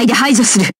内で排除する。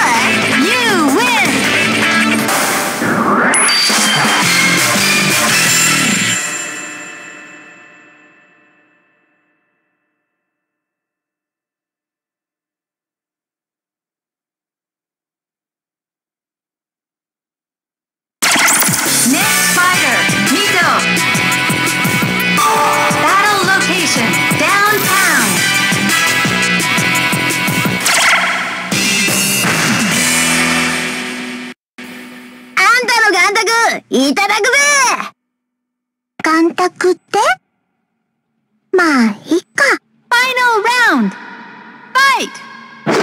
いただくぜガンタクって？まあ、いっか。Final round, fight! 俺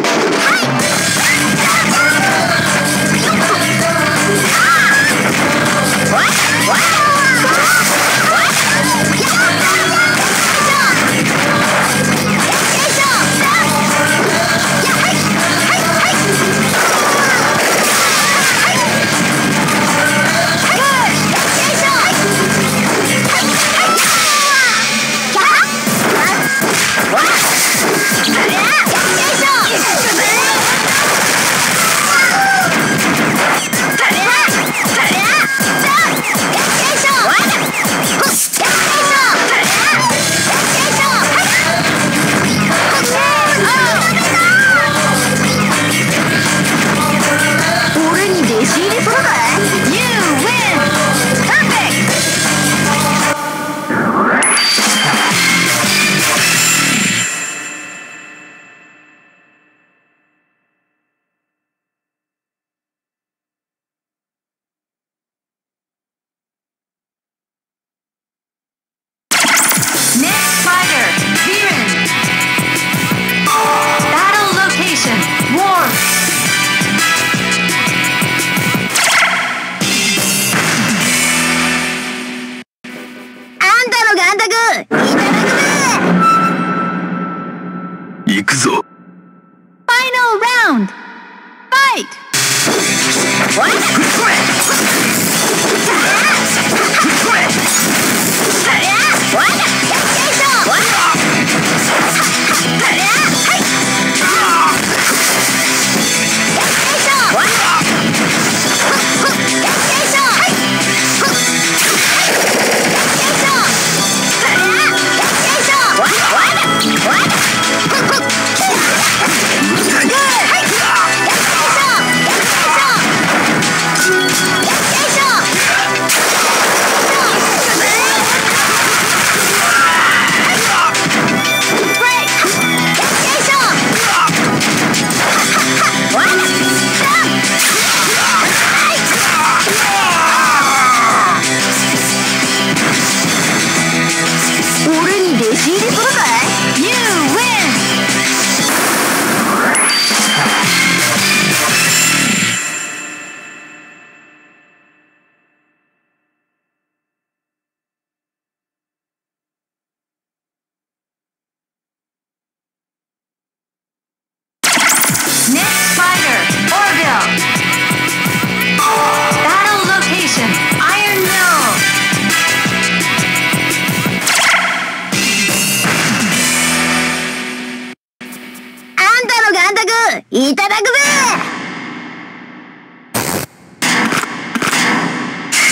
のガンタクいただくぜ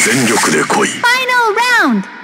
全力で来い Final round, fight!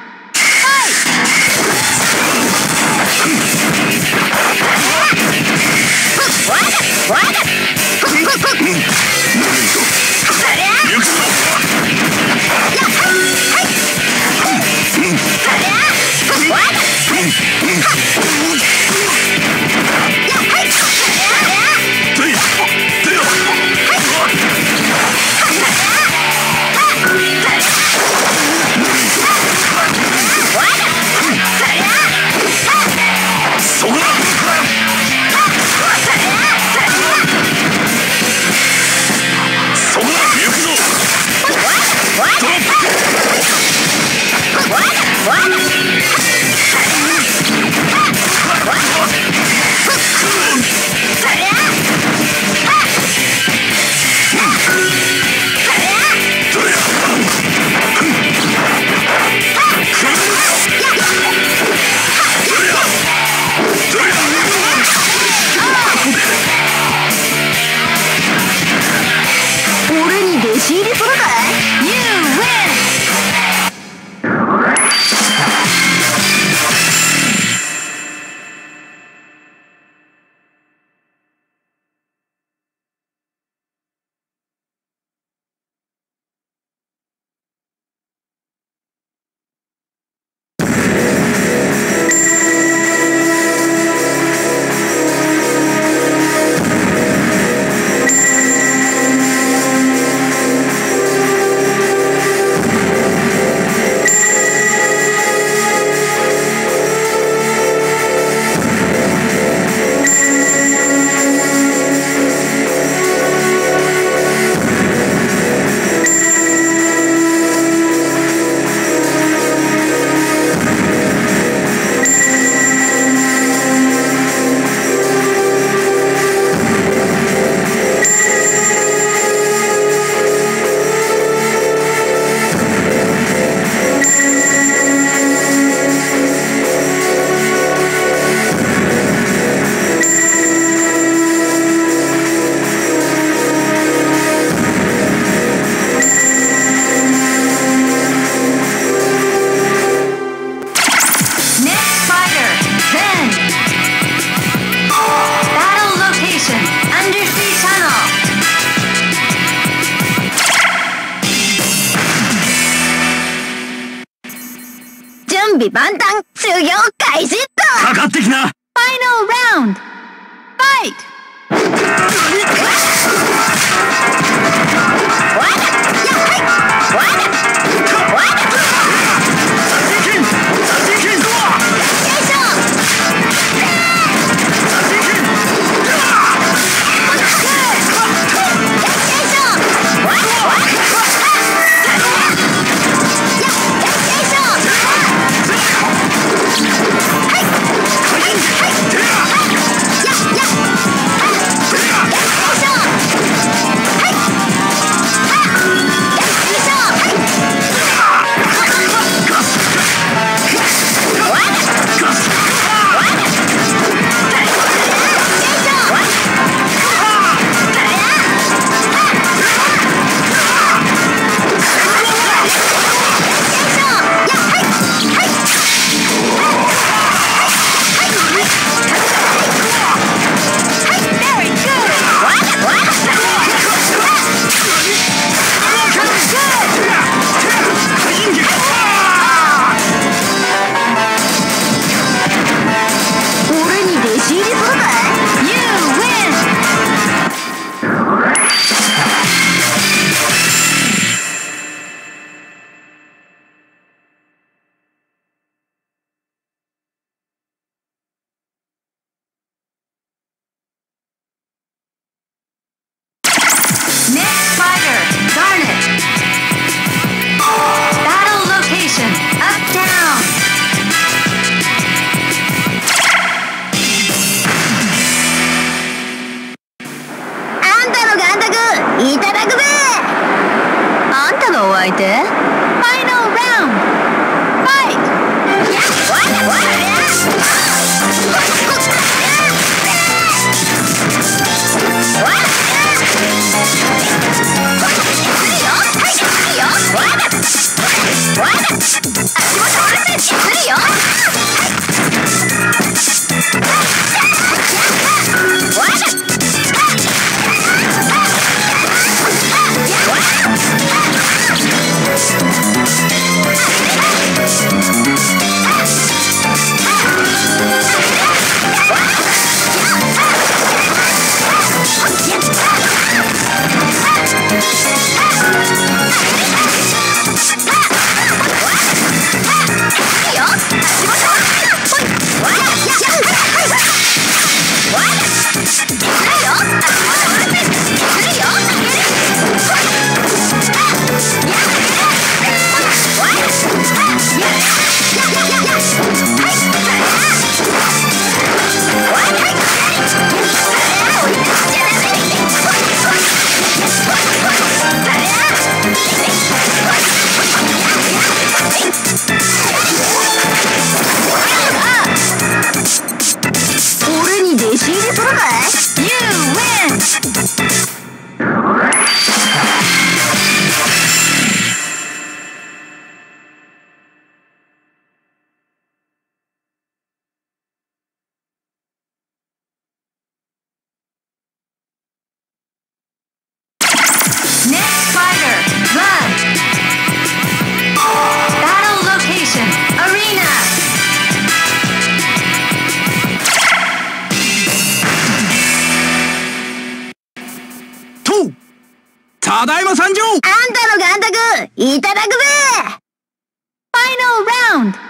ただいま参上。あんたの監督いただくぜファイナルラウンドフ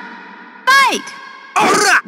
ァイト。オラ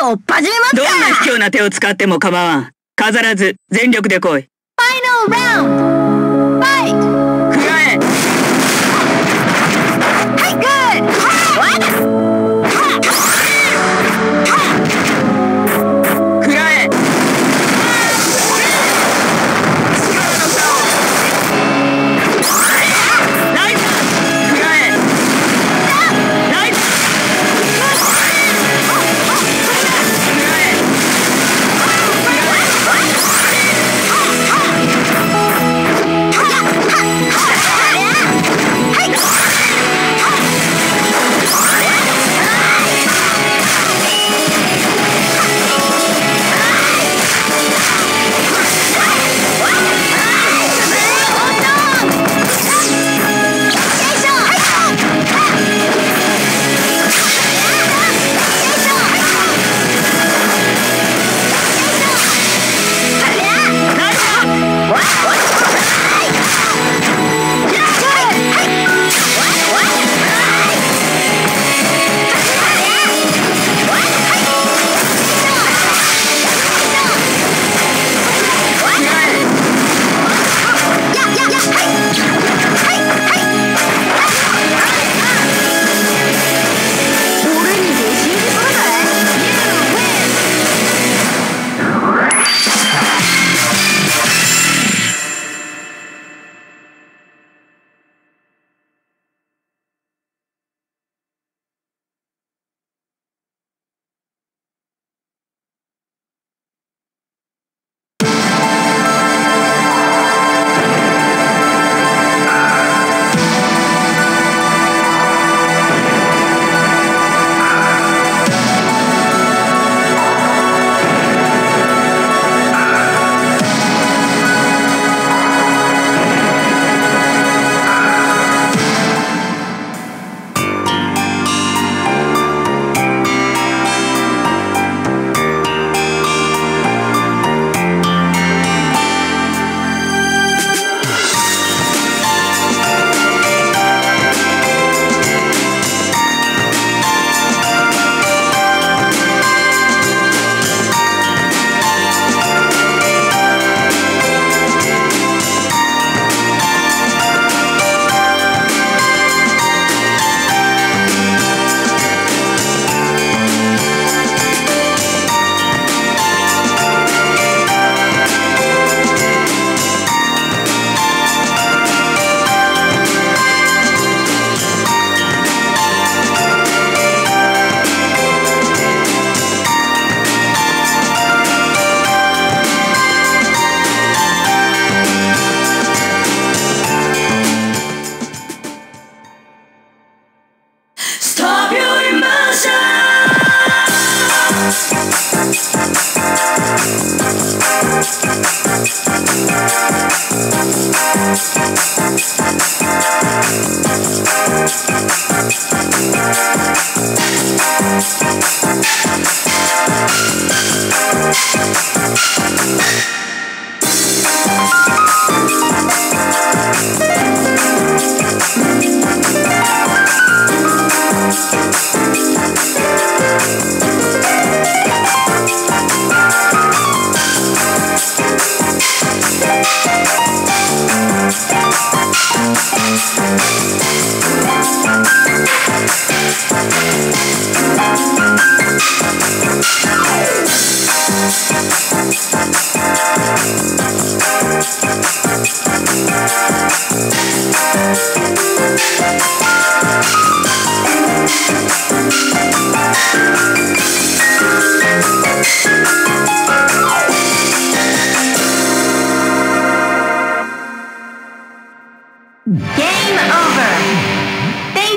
おっ始めますどんなか？卑怯な手を使っても構わん。飾らず、全力で来い。Final round.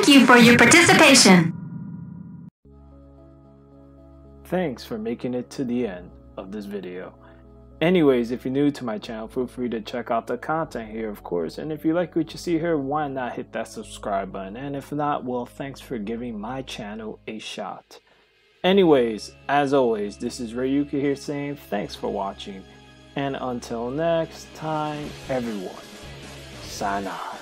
Thank you for your participation. Thanks for making it to the end of this video. Anyways, if you're new to my channel, feel free to check out the content here, of course. And if you like what you see here, why not hit that subscribe button? And if not, well, thanks for giving my channel a shot. Anyways, as always, this is Ryuka here saying thanks for watching. And until next time, everyone, sayonara.